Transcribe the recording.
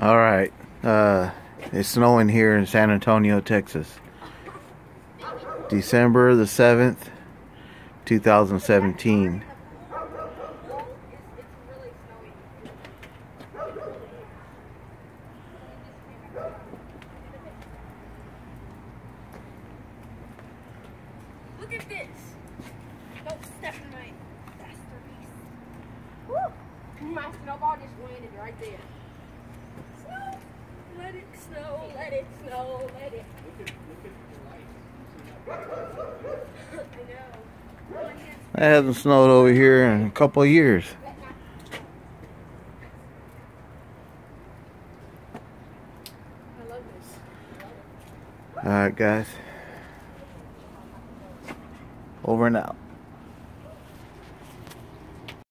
All right. Uh, it's snowing here in San Antonio, Texas. December the 7th, 2017. Look at this. Don't step in my masterpiece. Woo! My snowball just landed right there. Snow. Let it snow. Let it snow. Let it. I know. It hasn't snowed over here in a couple of years. I love this. All right, guys. Over and out.